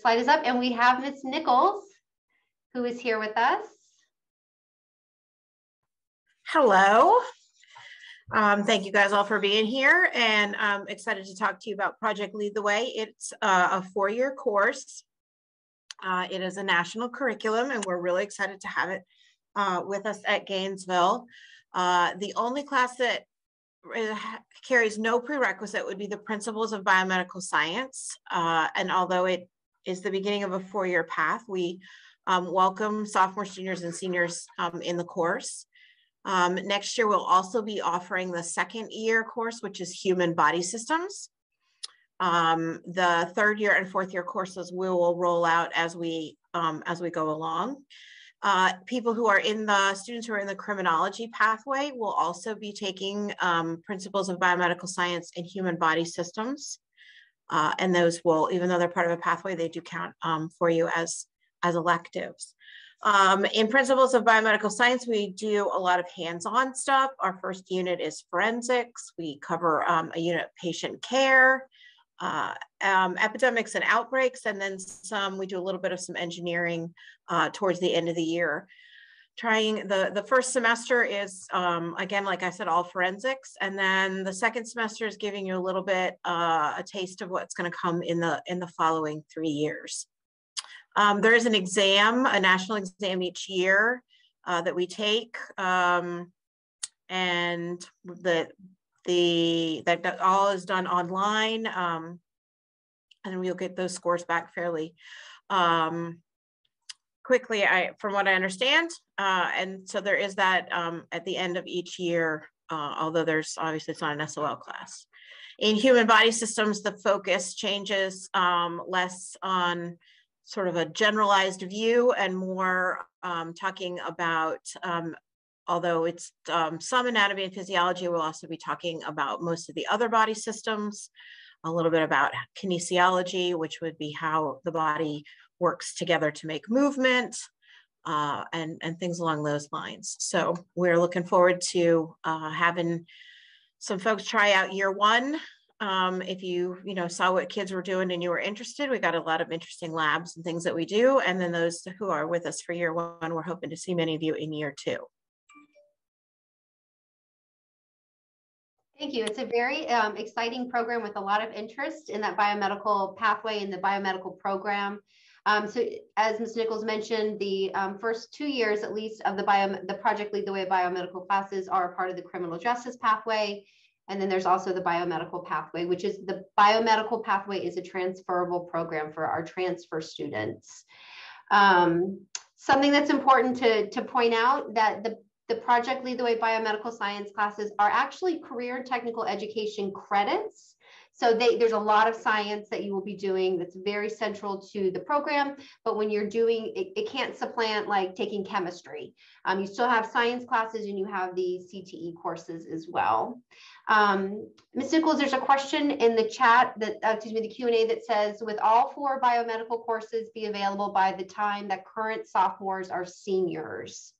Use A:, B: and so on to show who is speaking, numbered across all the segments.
A: slide is up and we have Ms. Nichols who is here with us.
B: Hello. Um, thank you guys all for being here and I'm excited to talk to you about Project Lead the Way. It's uh, a four-year course. Uh, it is a national curriculum and we're really excited to have it uh, with us at Gainesville. Uh, the only class that uh, carries no prerequisite would be the principles of biomedical science. Uh, and although it is the beginning of a four-year path, we um, welcome sophomores, juniors, and seniors um, in the course. Um, next year, we'll also be offering the second year course, which is human body systems. Um, the third year and fourth year courses we will roll out as we um, as we go along. Uh, people who are in the students who are in the criminology pathway will also be taking um, principles of biomedical science and human body systems. Uh, and those will, even though they're part of a pathway, they do count um, for you as, as electives. Um, in principles of biomedical science, we do a lot of hands-on stuff. Our first unit is forensics. We cover um, a unit patient care, uh, um, epidemics and outbreaks, and then some, we do a little bit of some engineering uh, towards the end of the year. Trying the, the first semester is, um, again, like I said, all forensics. And then the second semester is giving you a little bit, uh, a taste of what's gonna come in the, in the following three years. Um, there is an exam, a national exam each year uh, that we take. Um, and the the that, that all is done online um, and we'll get those scores back fairly um, quickly I from what I understand uh, and so there is that um, at the end of each year uh, although there's obviously it's not an SOL class. In human body systems the focus changes um, less on sort of a generalized view and more um, talking about um, although it's um, some anatomy and physiology, we'll also be talking about most of the other body systems, a little bit about kinesiology, which would be how the body works together to make movement, uh, and, and things along those lines. So we're looking forward to uh, having some folks try out year one. Um, if you, you know, saw what kids were doing and you were interested, we got a lot of interesting labs and things that we do. And then those who are with us for year one, we're hoping to see many of you in year two.
A: Thank you. It's a very um, exciting program with a lot of interest in that biomedical pathway in the biomedical program. Um, so as Ms. Nichols mentioned, the um, first two years at least of the, bio, the Project Lead the Way biomedical classes are part of the criminal justice pathway. And then there's also the biomedical pathway, which is the biomedical pathway is a transferable program for our transfer students. Um, something that's important to, to point out that the the Project Lead the Way biomedical science classes are actually career and technical education credits. So they, there's a lot of science that you will be doing that's very central to the program. But when you're doing, it, it can't supplant like taking chemistry. Um, you still have science classes and you have the CTE courses as well. Um, Ms. Nichols, there's a question in the chat that, uh, excuse me, the Q&A that says, with all four biomedical courses be available by the time that current sophomores are seniors?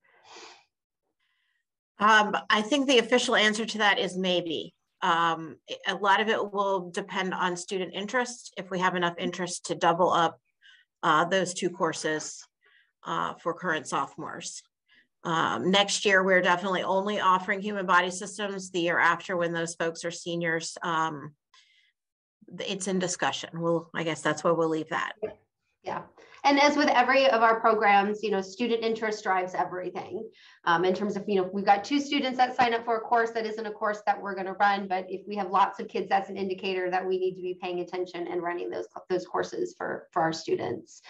B: Um, I think the official answer to that is maybe. Um, a lot of it will depend on student interest. If we have enough interest to double up uh, those two courses uh, for current sophomores. Um, next year, we're definitely only offering human body systems. The year after, when those folks are seniors, um, it's in discussion. We'll, I guess that's where we'll leave that.
A: Yeah. And as with every of our programs, you know, student interest drives everything. Um, in terms of, you know, we've got two students that sign up for a course that isn't a course that we're going to run, but if we have lots of kids, that's an indicator that we need to be paying attention and running those those courses for for our students.